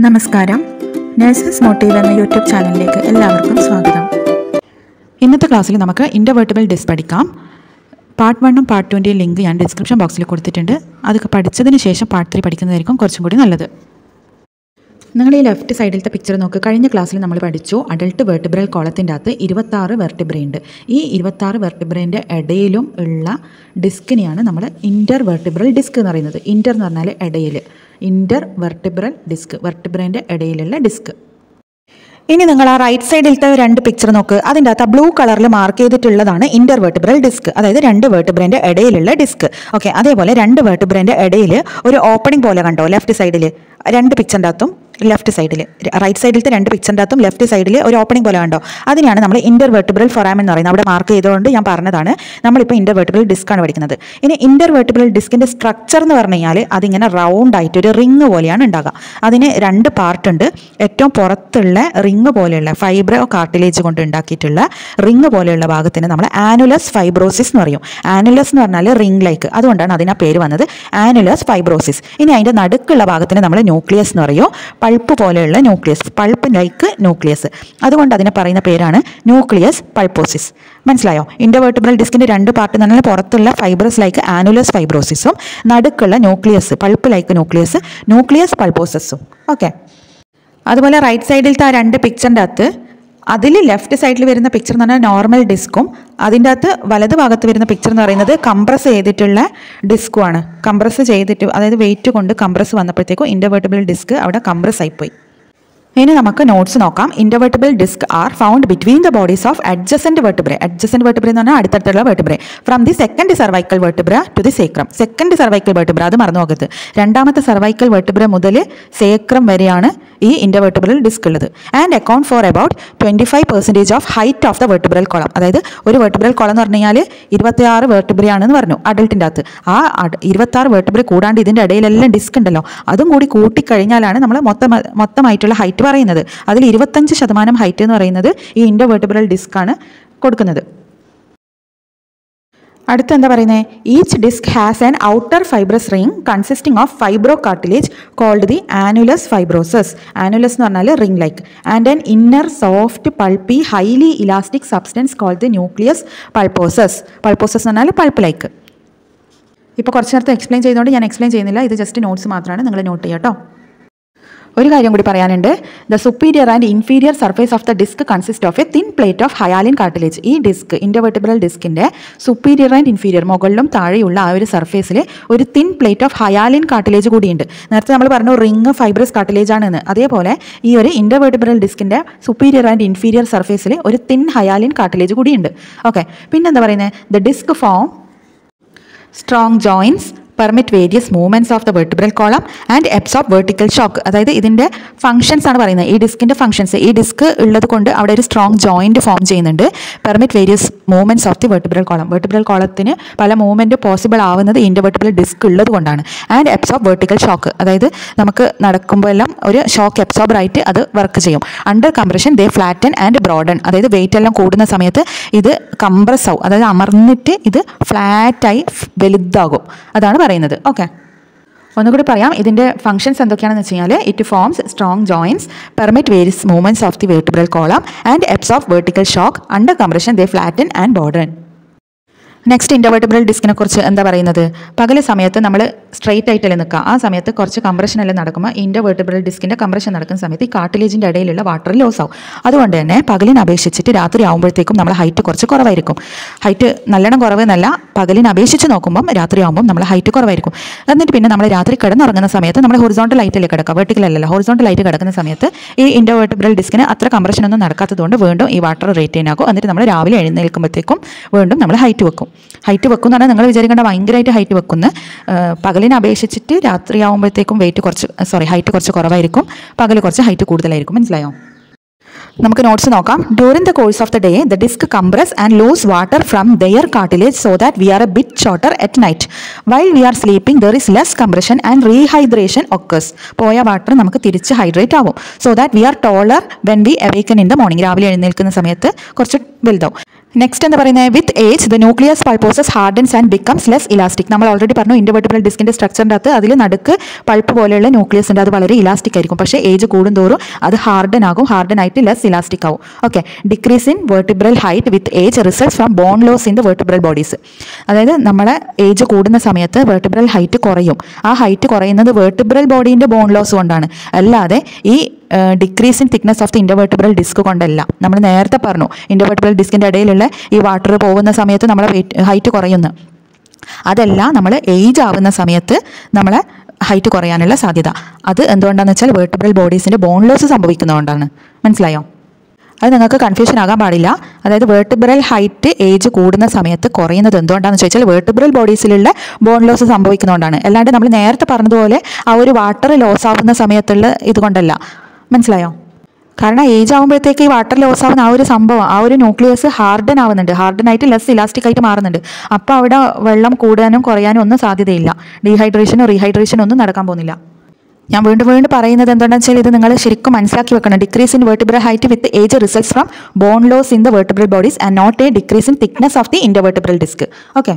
നമസ്കാരം. Nurses motive എന്ന YouTube ചാനലിലേക്ക് എല്ലാവർക്കും സ്വാഗതം. ഇന്നത്തെ ക്ലാസ്സിൽ നമുക്ക് ഇന്റർവേർട്ടബിൾ ഡിസ് പഠിക്കാം. പാർട്ട് വണ്ണും പാർട്ട് ടുവിന്റെയും ലിങ്ക് ഞാൻ ഡിസ്ക്രിപ്ഷൻ ബോക്സിൽ കൊടുത്തിട്ടുണ്ട്. അതൊക്കെ പഠിച്ചതിന് ശേഷം പാർട്ട് ത്രീ പഠിക്കുന്നതായിരിക്കും കുറച്ചും കൂടി നല്ലത്. നിങ്ങൾ ഈ ലെഫ്റ്റ് സൈഡിലത്തെ പിക്ചർ നോക്ക്. കഴിഞ്ഞ ക്ലാസ്സിൽ നമ്മൾ പഠിച്ചു അഡൾട്ട് വെർട്ടിബ്രൽ കോളത്തിന്റെ അകത്ത് ഇരുപത്താറ് വെർട്ടിബ്രയുണ്ട് ഈ ഇരുപത്താറ് വെർട്ടിബ്രേന്റെ ഇടയിലും ഉള്ള ഡിസ്കിനെയാണ് നമ്മൾ ഇന്റർ വെർട്ടിബ്രൽ ഡിസ്ക് എന്ന് പറയുന്നത്. ഇന്റർ എന്ന് പറഞ്ഞാൽ ഇടയിൽ ഇന്റർ വെർട്ടിബ്രൽ ഡിസ്ക് വെർട്ടിബ്രേന്റെ ഇടയിലുള്ള ഡിസ്ക് ഇനി നിങ്ങൾ ആ റൈറ്റ് സൈഡിലത്തെ രണ്ട് പിക്ചർ നോക്ക്. അതിന്റെ അകത്ത് ബ്ലൂ കളറിൽ മാർക്ക് ചെയ്തിട്ടുള്ളതാണ് ഇന്റർ വെർട്ടിബ്രൽ ഡിസ്ക് അതായത് രണ്ട് വെർട്ടിബ്രേന്റെ ഇടയിലുള്ള ഡിസ്ക് ഓക്കെ അതേപോലെ രണ്ട് വെർട്ടിബ്രേന്റെ ഇടയിൽ ഒരു ഓപ്പണിംഗ് പോലെ കണ്ടോ? ലെഫ്റ്റ് സൈഡിൽ രണ്ട് പിക്ചറിന്റെ അകത്തും ലെഫ്റ്റ് സൈഡിൽ റൈറ്റ് സൈഡിലത്തെ രണ്ട് പിക്ചറിന്റെ അകത്തും ലെഫ്റ്റ് സൈഡിൽ ഒരു ഓപ്പണിംഗ് പോലെ കണ്ടോ? അതിനെയാണ് നമ്മൾ ഇന്റർ വെർട്ടിബ്രൽ ഫൊറാം എന്ന് പറയുന്നത്. അവിടെ മാർക്ക് ചെയ്തുകൊണ്ട് ഞാൻ പറഞ്ഞതാണ് നമ്മളിപ്പോൾ ഇന്റർ വെർട്ടിബ്രൽ ഡിസ്ക് ആണ് പഠിക്കുന്നത്. ഇനി ഇന്റർ വെർട്ടിബ്രൽ ഡിസ്കിന്റെ സ്ട്രക്ചർ എന്ന് പറഞ്ഞു കഴിഞ്ഞാൽ അതിങ്ങനെ റൗണ്ട് ആയിട്ട് ഒരു റിങ് പോലെയാണ് ഉണ്ടാകുക അതിന് രണ്ട് പാർട്ടുണ്ട് ഏറ്റവും പുറത്തുള്ള റിങ് പോലെയുള്ള ഫൈബ്രോ കാർട്ടിലേജ് കൊണ്ട് ഉണ്ടാക്കിയിട്ടുള്ള റിങ് പോലെയുള്ള ഭാഗത്തിന് നമ്മൾ ആനുലസ് ഫൈബ്രോസിസ് എന്ന് പറയും. ആനുലസ് എന്ന് പറഞ്ഞാൽ റിംഗ് ലൈക്ക് അതുകൊണ്ടാണ് അതിനാ പേര് വന്നത്. ആനുലസ് ഫൈബ്രോസിസ് ഇനി അതിന്റെ നടുക്കുള്ള ഭാഗത്തിന് നമ്മൾ ന്യൂക്ലിയസ് എന്ന് പറയും. പൾപ്പ് പോലെയുള്ള ന്യൂക്ലിയസ് പൾപ്പ് ലൈക്ക് ന്യൂക്ലിയസ്. അതുകൊണ്ട് അതിനെ പറയുന്ന പേരാണ് ന്യൂക്ലിയസ് പൾപ്പോസിസ്. മനസ്സിലായോ? ഇന്റർവേർട്ടിബ്രൽ ഡിസ്കിന്റെ രണ്ട് പാർട്ട് എന്ന് പറഞ്ഞാൽ പുറത്തുള്ള ഫൈബ്രസ് ലൈക്ക് ആനുലസ് ഫൈബ്രോസിസും നടുക്കുള്ള nucleus pulp like nucleus nucleus പൾപ്പോസസും. Okay അതുപോലെ റൈറ്റ് സൈഡിലത്തെ ആ രണ്ട് പിക്ചറിന്റെ അകത്ത് അതിൽ ലെഫ്റ്റ് സൈഡിൽ വരുന്ന പിക്ചർ എന്ന് പറഞ്ഞാൽ നോർമൽ ഡിസ്ക്കും അതിന്റെ അകത്ത് വലത് ഭാഗത്ത് വരുന്ന പിക്ചർ എന്ന് പറയുന്നത് കംപ്രസ് ചെയ്തിട്ടുള്ള ഡിസ്കുമാണ് കംപ്രസ് ചെയ്തിട്ട് അതായത് വെയിറ്റ് കൊണ്ട് കംപ്രസ് വന്നപ്പോഴത്തേക്കും ഇന്റർവേർട്ടബിൾ ഡിസ്ക് അവിടെ കംപ്രസ് ആയിപ്പോയി. ഇനി നമുക്ക് നോട്ട്സ് നോക്കാം. Intervertebral disc are found between the bodies of adjacent vertebrae adjacent vertebrae എന്ന് പറഞ്ഞാൽ അടുത്തടുത്തുള്ള vertebrae from the second cervical vertebra to the sacrum second cervical vertebra അത് മറന്നു നോക്കരുത്. രണ്ടാമത്തെ സർവൈക്കൽ വെർട്ടിബ്ര മുതൽ സേക്രം വരെയാണ് ഈ ഇന്റർവെർട്ടബിൾ ഡിസ്ക് ഉള്ളത്. And account for about twenty five percentage of height of the vertebral column അതായത് ഒരു വെർട്ടിബ്രൽ കോളം എന്ന് പറഞ്ഞാൽ കഴിഞ്ഞാൽ ഇരുപത്തിയാറ് വെർട്ടിബ്ര ആണെന്ന് പറഞ്ഞു അഡൽട്ടിന്റെ അകത്ത്. ആ ഇരുപത്താറ് വെർട്ടിബ്ര കൂടാണ്ട് ഇതിന്റെ ഇടയിലെല്ലാം ഡിസ്ക് ഉണ്ടല്ലോ. അതും കൂടി കൂട്ടിക്കഴിഞ്ഞാലാണ് നമ്മൾ മൊത്തം മൊത്തമായിട്ടുള്ള ഹൈറ്റ് പറയുന്നത്. അതിൽ ഇരുപത്തഞ്ച് ശതമാനം ഹൈറ്റ് എന്ന് പറയുന്നത് ഈ ഇന്റർവേർട്ടിബ്രൽ ഡിസ്ക് ആണ് കൊടുക്കുന്നത്. അടുത്ത എന്താ പറയുന്നത് each disc has an outer fibrous ring consisting of fibrocartilage called the annulus fibrosus annulus എന്ന് പറഞ്ഞാൽ ring like and an inner soft pulpy highly elastic substance called the nucleus pulposus pulposus എന്ന് പറഞ്ഞാൽ pulp like ഇപ്പോൾ കുറച്ച് നേരത്തെ explain ചെയ്തുകൊണ്ട് ഞാൻ explain ചെയ്യുന്നില്ല. ഇത് ജസ്റ്റ് നോട്ട്സ് മാത്രമാണ് നിങ്ങൾ നോട്ട് ചെയ്യാം കേട്ടോ ഒരു കാര്യം കൂടി പറയാനുണ്ട്. The superior and inferior surface of the disc consist of a thin plate of hyaline cartilage ഈ ഡിസ്ക് ഇന്റർവെർട്ടിബ്രൽ ഡിസ്കിന്റെ സുപ്പീരിയർ ആൻഡ് ഇൻഫീരിയർ മുകളിലും താഴെയുള്ള ആ ഒരു സർഫേസിൽ ഒരു thin plate of hyaline cartilage കൂടിയുണ്ട്. നേരത്തെ നമ്മൾ പറഞ്ഞു റിംഗ് ഫൈബ്രസ് കാർട്ടിലേജ് ആണെന്ന്. അതേപോലെ ഈ ഒരു ഇന്റർവെർട്ടിബ്രൽ ഡിസ്കിന്റെ സുപ്പീരിയർ ആൻഡ് ഇൻഫീരിയർ സർഫേസിൽ ഒരു തിൻ ഹയാലിൻ കാർട്ടിലേജ് കൂടിയുണ്ട്. ഓക്കെ പിന്നെന്താ പറയുന്നത് the disc form strong joints permit various movements of the vertebral column and absorb vertical shock അതായത് ഇതിന്റെ ഫംഗ്ഷൻസ് ആണ് പറയുന്നത്. ഈ ഡിസ്കിന്റെ ഫംഗ്ഷൻസ് ഈ ഡിസ്ക് ഉള്ളത് കൊണ്ട് അവിടെ ഒരു സ്ട്രോങ് ജോയിന്റ് ഫോം ചെയ്യുന്നുണ്ട്. Permit various movements of the vertebral column vertebral കോളത്തിന് പല മൂവ്മെന്റ് പോസിബിൾ ആവുന്നത് ഇന്റർവെർട്ടിബിൾ ഡിസ്ക് ഉള്ളത് കൊണ്ടാണ്. ആൻഡ് എബ്സോർബ് വെർട്ടിക്കൽ ഷോക്ക് അതായത് നമുക്ക് നടക്കുമ്പോൾ എല്ലാം ഒരു ഷോക്ക് എബ്സോർബർ ആയിട്ട് അത് വർക്ക് ചെയ്യും. Under compression they flatten and broaden അതായത് വെയിറ്റ് എല്ലാം കൂടുന്ന സമയത്ത് ഇത് കംപ്രസ് ആവും. അതായത് അമർന്നിട്ട് ഇത് ഫ്ലാറ്റായി വലുതാകും. അതാണ് പറയുന്നത്. ഓക്കെ ഒന്നുകൂടി പറയാം. ഇതിന്റെ ഫംഗ്ഷൻസ് എന്തൊക്കെയാണെന്ന് വെച്ച് കഴിഞ്ഞാൽ it forms strong joints permit various movements of the vertebral column and absorb vertical shock under compression they flatten and broaden next intervertebral ഡിസ്കിനെ കുറിച്ച് എന്താ പറയുന്നത്? പകൽ സമയത്ത് നമ്മൾ സ്ട്രെയിറ്റ് ആയിട്ടല്ലേ നിൽക്കുക ആ സമയത്ത് കുറച്ച് കംപ്രഷൻ എല്ലാം നടക്കുമ്പോൾ ഇന്റർവേർട്ടിബ്രൽ ഡിസ്കിന്റെ കംപ്രഷൻ നടക്കുന്ന സമയത്ത് ഈ കാർട്ടിലേജിന്റെ ഇടയിലുള്ള വാട്ടർ ലോസ് ആവും. അതുകൊണ്ട് തന്നെ പകലിനെ അപേക്ഷിച്ചിട്ട് രാത്രി ആകുമ്പോഴത്തേക്കും നമ്മൾ ഹൈറ്റ് കുറച്ച് കുറവായിരിക്കും. ഹൈറ്റ് നല്ലോണം കുറവെന്നല്ല പകലിനെ അപേക്ഷിച്ച് നോക്കുമ്പം രാത്രി ആകുമ്പോൾ നമ്മൾ ഹൈറ്റ് കുറവായിരിക്കും. എന്നിട്ട് പിന്നെ നമ്മൾ രാത്രി കിടന്നുറങ്ങുന്ന സമയത്ത് നമ്മൾ ഹൊറിസോണ്ടൽ ലൈറ്റിൽ കിടക്കുക വെർട്ടിക്കൽ അല്ലല്ലോ. ഹൊറിസോണ്ടൽ ലൈറ്റ് കിടക്കുന്ന സമയത്ത് ഈ ഇന്റർവേർട്ടിബ്രൽ ഡിസ്കിന് അത്ര കംപ്രഷൻ ഒന്നും നടക്കാത്തതുകൊണ്ട് വീണ്ടും ഈ വാട്ടർ റേറ്റ് ആകും. എന്നിട്ട് നമ്മൾ രാവിലെ എഴുന്നേൽക്കുമ്പോഴത്തേക്കും വീണ്ടും നമ്മൾ ഹൈറ്റ് വെക്കും. ഹൈറ്റ് വെക്കും പറഞ്ഞാൽ നിങ്ങൾ വിചാരിക്കേണ്ട ഭയങ്കരമായിട്ട് ഹൈറ്റ് വെക്കുന്ന. പകലിനെ അപേക്ഷിച്ചിട്ട് രാത്രി ആകുമ്പോഴത്തേക്കും വെയിറ്റ് കുറച്ച് സോറി ഹൈറ്റ് കുറച്ച് കുറവായിരിക്കും. പകൽ കുറച്ച് ഹൈറ്റ് കൂടുതലായിരിക്കും. മനസ്സിലായോ? നമുക്ക് നോട്ട്സ് നോക്കാം. During the course of the day the disc compress and lose water from their cartilage so that we are a bit shorter at night while we are sleeping there is less compression and rehydration occurs പോയ water നമുക്ക് തിരിച്ച് hydrate ആവും. So that we are taller when we awaken in the morning രാവിലെ എഴുന്നേൽക്കുന്ന സമയത്ത് കുറച്ച് വലുതാവും. Next എന്ന് പറയുന്നത് with age the nucleus pulposus hardens and becomes less elastic നമ്മൾ ഓൾറെഡി പറഞ്ഞു ഇൻഡോവെർട്ടിബിൾ ഡിസ്കിന്റെ സ്ട്രക്ചറിന്റെ അകത്ത് അതിൽ നടുക്ക് പൾപ്പ് പോലെയുള്ള ന്യൂക്ലിയസ് ഉണ്ട് അത് വളരെ ഇലാസ്റ്റിക് ആയിരിക്കും. പക്ഷേ ഏജ് കൂടുന്തോറും അത് ഹാർഡൻ ആകും ഹാർഡൻ ആയിട്ട് ലെസ് ഇലാസ്റ്റിക് ആവും. Okay decrease in vertebral height with age results from bone loss in the vertebral bodies അതായത് നമ്മളെ ഏജ് കൂടുന്ന സമയത്ത് വെർട്ടിബ്രൽ ഹൈറ്റ് കുറയും. ആ ഹൈറ്റ് കുറയുന്നത് വെർട്ടിബ്രൽ ബോഡീന്റെ ബോൺ ലോസ് കൊണ്ടാണ്. അല്ലാതെ ഈ decrease in thickness of the intervertebral disc കൊണ്ടല്ല. നമ്മൾ നേരത്തെ പറഞ്ഞു ഇൻഡോവെർട്ടിബ്രൽ ഡിസ്കിന്റെ ഇടയിലുള്ള ഈ വാട്ടർ പോകുന്ന സമയത്ത് നമ്മളെ ഹൈറ്റ് കുറയുന്നു. അതല്ല നമ്മൾ ഏജ് ആവുന്ന സമയത്ത് നമ്മളെ ഹൈറ്റ് കുറയാനുള്ള സാധ്യത. അത് എന്തുകൊണ്ടാണെന്ന് വെച്ചാൽ വേർട്ടബിൾ ബോഡീസിന്റെ ബോൺ ലോസ് സംഭവിക്കുന്നതുകൊണ്ടാണ്. മനസ്സിലായോ? അത് നിങ്ങൾക്ക് കൺഫ്യൂഷൻ ആകാൻ പാടില്ല. അതായത് വേർട്ടിബ്രൽ ഹൈറ്റ് ഏജ് കൂടുന്ന സമയത്ത് കുറയുന്നത് എന്തുകൊണ്ടാണെന്ന് ചോദിച്ചാൽ വേർട്ടിബ്രൽ ബോഡീസിലുള്ള ബോൺ ലോസ് സംഭവിക്കുന്നതുകൊണ്ടാണ്. അല്ലാണ്ട് നമ്മൾ നേരത്തെ പറഞ്ഞതുപോലെ ആ ഒരു വാട്ടർ ലോസ് ആവുന്ന സമയത്തുള്ള ഇതുകൊണ്ടല്ല. മനസ്സിലായോ? കാരണം ഏജ് ആകുമ്പോഴത്തേക്ക് ഈ വാട്ടർ ലോസ് ആവുന്ന ആ ഒരു സംഭവം ആ ഒരു ന്യൂക്ലിയസ് ഹാർഡൻ ആവുന്നുണ്ട്. ഹാർഡൻ ആയിട്ട് ലെസ് ഇലാസ്റ്റിക് ആയിട്ട് മാറുന്നുണ്ട്. അപ്പോൾ അവിടെ വെള്ളം കൂടാനും കുറയാനും ഒന്നും സാധ്യതയില്ല. ഡീഹൈഡ്രേഷനോ റീഹൈഡ്രേഷനോ ഒന്നും നടക്കാൻ പോകുന്നില്ല. ഞാൻ വീണ്ടും വീണ്ടും പറയുന്നത് എന്താണെന്ന് വെച്ചാൽ ഇത് നിങ്ങൾ ശരിക്കും മനസ്സിലാക്കി വെക്കണം. Decrease in vertebral height with age results from bone loss in the vertebral bodies and not a decrease in thickness of the intervertebral disc okay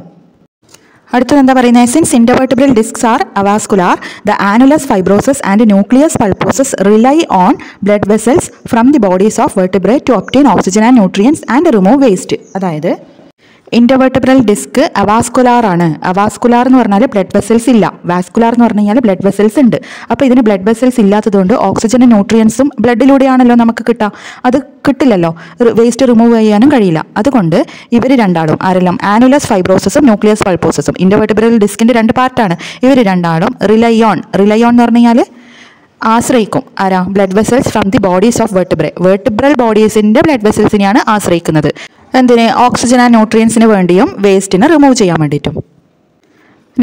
അടുത്തത് എന്താ പറയുന്നത് since intervertebral discs are avascular the annulus fibrosus and nucleus pulposus rely on blood vessels from the bodies of vertebrae to obtain oxygen and nutrients and remove waste അതായത് intervertebral disk അവാസ്കുലാർ ആണ്. അവാസ്കുലാർ എന്ന് പറഞ്ഞാൽ blood vessels ഇല്ല. Vascular എന്ന് പറഞ്ഞു കഴിഞ്ഞാൽ blood vessels ഉണ്ട്. അപ്പോൾ ഇതിന് ബ്ലഡ് വെസൽസ് ഇല്ലാത്തതുകൊണ്ട് ഓക്സിജനും ന്യൂട്രിയൻസും ബ്ലഡിലൂടെയാണല്ലോ നമുക്ക് കിട്ടുക അത് കിട്ടില്ലല്ലോ. വേസ്റ്റ് റിമൂവ് ചെയ്യാനും കഴിയില്ല. അതുകൊണ്ട് ഇവർ രണ്ടാളും ആരെല്ലാം? ആനുലസ് ഫൈബ്രോസസും ന്യൂക്ലിയസ് ഫൈബ്രോസസും ഇൻഡോവെർട്ടിബ്രൽ ഡിസ്കിന്റെ രണ്ട് പാർട്ടാണ് ഇവർ രണ്ടാളും റിലയോൺ റിലയോൺ എന്ന് പറഞ്ഞു കഴിഞ്ഞാൽ ആശ്രയിക്കും. ആരാ? Blood vessels from the bodies of vertebrae vertebral ബോഡീസിന്റെ blood വെസൽസിനെയാണ് ആശ്രയിക്കുന്നത്. എന്തിന് ഓക്സിജൻ ആൻഡ് ന്യൂട്രിയൻസിന് വേണ്ടിയും വേസ്റ്റിനെ റിമൂവ് ചെയ്യാൻ വേണ്ടിയിട്ടും.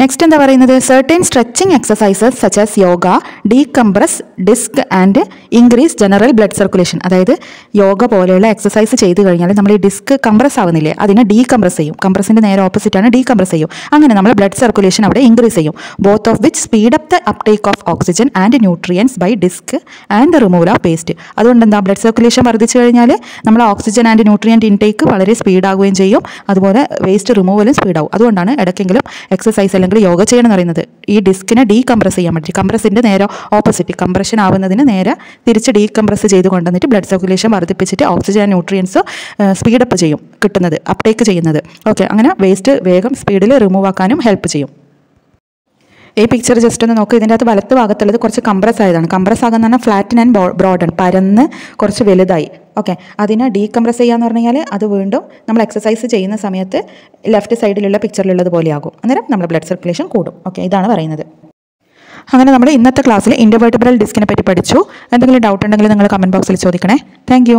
നെക്സ്റ്റ് എന്താ പറയുന്നത്? Certain stretching exercises such as yoga decompress disc and increase general blood circulation അതായത് യോഗ പോലെയുള്ള എക്സസൈസ് ചെയ്ത് കഴിഞ്ഞാൽ നമ്മൾ ഈ ഡിസ്ക് കംപ്രസ് ആവുന്നില്ലേ? അതിനെ ഡീകംപ്രസ് ചെയ്യും. കംപ്രസിന്റെ നേരെ ഓപ്പോസിറ്റ് ആണ് ഡീകംപ്രസ് ചെയ്യും. അങ്ങനെ നമ്മൾ ബ്ലഡ് സർക്കുലേഷൻ അവിടെ ഇൻക്രീസ് ചെയ്യും. Both of which speed up the uptake of oxygen and nutrients by disc and removal of waste അതുകൊണ്ട് എന്താ? ബ്ലഡ് സർക്കുലേഷൻ വർദ്ധിച്ചു കഴിഞ്ഞാൽ നമ്മൾ ഓക്സിജൻ ആൻഡ് ന്യൂട്രിയന്റ് ഇൻടേക്ക് വളരെ സ്പീഡ് ആവുകയും ചെയ്യും. അതുപോലെ വേസ്റ്റ് റിമൂവലും സ്പീഡാവും അതുകൊണ്ടാണ് ഇടയ്ക്കെങ്കിലും എക്സസൈസ് അല്ലെങ്കിൽ യോഗ ചെയ്യണം എന്ന് പറയുന്നത് ഈ ഡിസ്കിനെ ഡീകംപ്രസ് ചെയ്യാൻ പറ്റും കംപ്രസിന്റെ നേരെ ഓപ്പോസിറ്റ് കംപ്രഷൻ ആവുന്നതിന് നേരെ തിരിച്ച് ഡീകംപ്രസ് ചെയ്ത് കൊണ്ടുവന്നിട്ട് ബ്ലഡ് സർക്കുലേഷൻ വർദ്ധിപ്പിച്ചിട്ട് ഓക്സിജൻ ന്യൂട്രിയൻസ് സ്പീഡപ്പ് ചെയ്യും കിട്ടുന്നത് അപ്ടേക്ക് ചെയ്യുന്നത്. ഓക്കെ അങ്ങനെ വേസ്റ്റ് വേഗം സ്പീഡിൽ റിമൂവ് ആക്കാനും ഹെൽപ്പ് ചെയ്യും. ഈ പിക്ചർ ജസ്റ്റ് ഒന്ന് നോക്കുക ഇതിന്റെ അകത്ത് വലത്ത് ഭാഗത്തുള്ളത് കുറച്ച് കംപ്രസ് ആയതാണ്. കംപ്രസ് ആകുന്ന പറഞ്ഞാൽ ഫ്ലാറ്റൻ ആൻഡ് ബ്രോഡൻ പരന്ന് കുറച്ച് വലുതായി. ഓക്കെ അതിനെ ഡീകംപ്രസ് ചെയ്യാന്ന് പറഞ്ഞു കഴിഞ്ഞാൽ അത് വീണ്ടും നമ്മൾ എക്സസൈസ് ചെയ്യുന്ന സമയത്ത് ലെഫ്റ്റ് സൈഡിലുള്ള പിക്ചറിലുള്ളത് പോലെയാകും അന്നേരം നമ്മുടെ ബ്ലഡ് സർക്കുലേഷൻ കൂടും. ഓക്കെ ഇതാണ് പറയുന്നത്. അങ്ങനെ നമ്മൾ ഇന്നത്തെ ക്ലാസ്സിൽ ഇൻഡോവേർട്ടിബ്രൽ ഡിസ്കിനെ പറ്റി പഠിച്ചു. എന്തെങ്കിലും ഡൗട്ട് ഉണ്ടെങ്കിൽ നിങ്ങൾ കമന്റ് ബോക്സിൽ ചോദിക്കണേ. താങ്ക്